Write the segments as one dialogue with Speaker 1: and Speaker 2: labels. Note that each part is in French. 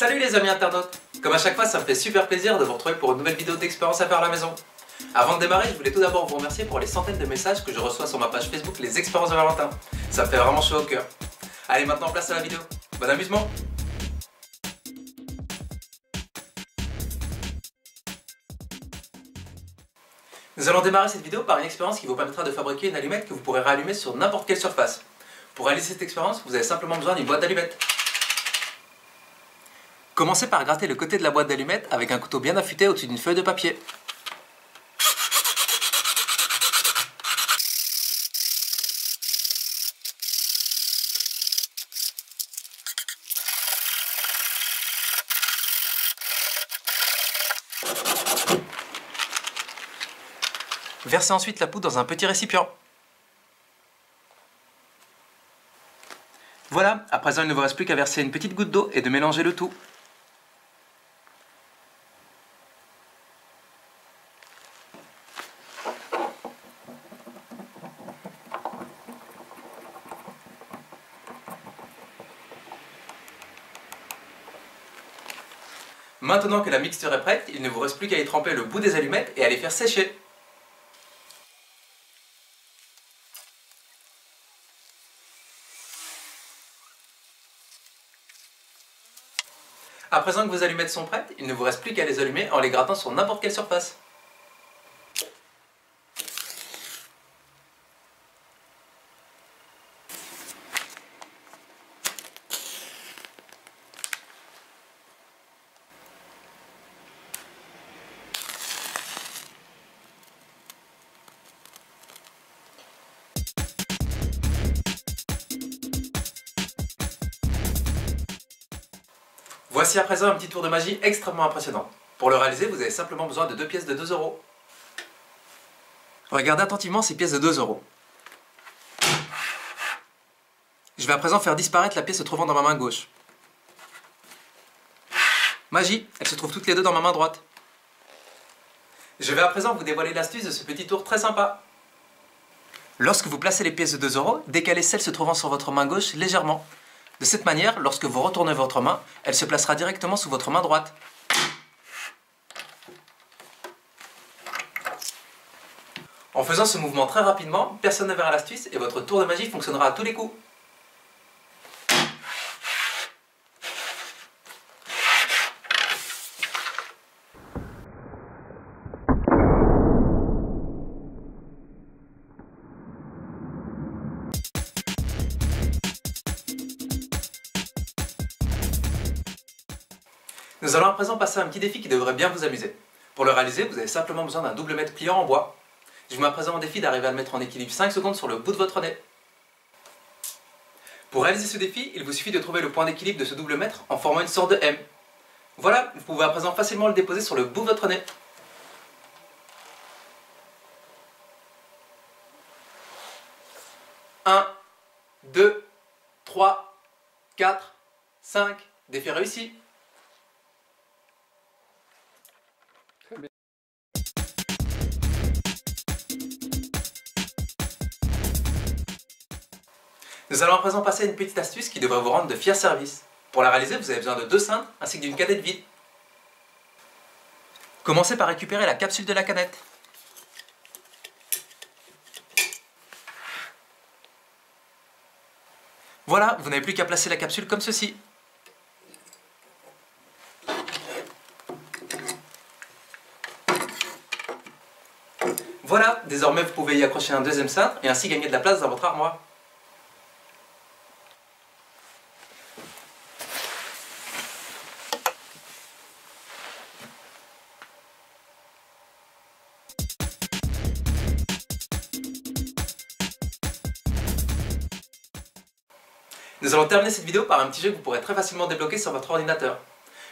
Speaker 1: Salut les amis internautes Comme à chaque fois, ça me fait super plaisir de vous retrouver pour une nouvelle vidéo d'expérience à faire à la maison. Avant de démarrer, je voulais tout d'abord vous remercier pour les centaines de messages que je reçois sur ma page Facebook Les Expériences de Valentin. Ça me fait vraiment chaud au cœur. Allez, maintenant place à la vidéo. Bon amusement Nous allons démarrer cette vidéo par une expérience qui vous permettra de fabriquer une allumette que vous pourrez réallumer sur n'importe quelle surface. Pour réaliser cette expérience, vous avez simplement besoin d'une boîte d'allumettes. Commencez par gratter le côté de la boîte d'allumettes avec un couteau bien affûté au-dessus d'une feuille de papier. Versez ensuite la poudre dans un petit récipient. Voilà, à présent il ne vous reste plus qu'à verser une petite goutte d'eau et de mélanger le tout. Maintenant que la mixture est prête, il ne vous reste plus qu'à y tremper le bout des allumettes et à les faire sécher. À présent que vos allumettes sont prêtes, il ne vous reste plus qu'à les allumer en les grattant sur n'importe quelle surface. Voici à présent un petit tour de magie extrêmement impressionnant. Pour le réaliser, vous avez simplement besoin de deux pièces de 2 euros. Regardez attentivement ces pièces de 2 euros. Je vais à présent faire disparaître la pièce se trouvant dans ma main gauche. Magie, elles se trouvent toutes les deux dans ma main droite. Je vais à présent vous dévoiler l'astuce de ce petit tour très sympa. Lorsque vous placez les pièces de 2 euros, décalez celles se trouvant sur votre main gauche légèrement. De cette manière, lorsque vous retournez votre main, elle se placera directement sous votre main droite. En faisant ce mouvement très rapidement, personne ne verra l'astuce et votre tour de magie fonctionnera à tous les coups. Nous allons à présent passer à un petit défi qui devrait bien vous amuser. Pour le réaliser, vous avez simplement besoin d'un double mètre pliant en bois. Je vous mets à présent en défi d'arriver à le mettre en équilibre 5 secondes sur le bout de votre nez. Pour réaliser ce défi, il vous suffit de trouver le point d'équilibre de ce double mètre en formant une sorte de M. Voilà, vous pouvez à présent facilement le déposer sur le bout de votre nez. 1, 2, 3, 4, 5, défi réussi. Nous allons à présent passer à une petite astuce qui devrait vous rendre de fiers services. Pour la réaliser, vous avez besoin de deux cintres ainsi que d'une canette vide. Commencez par récupérer la capsule de la canette. Voilà, vous n'avez plus qu'à placer la capsule comme ceci. Voilà, désormais vous pouvez y accrocher un deuxième cintre et ainsi gagner de la place dans votre armoire. Nous allons terminer cette vidéo par un petit jeu que vous pourrez très facilement débloquer sur votre ordinateur.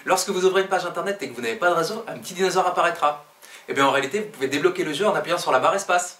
Speaker 1: Lorsque vous ouvrez une page internet et que vous n'avez pas de réseau, un petit dinosaure apparaîtra. Et eh bien en réalité, vous pouvez débloquer le jeu en appuyant sur la barre espace.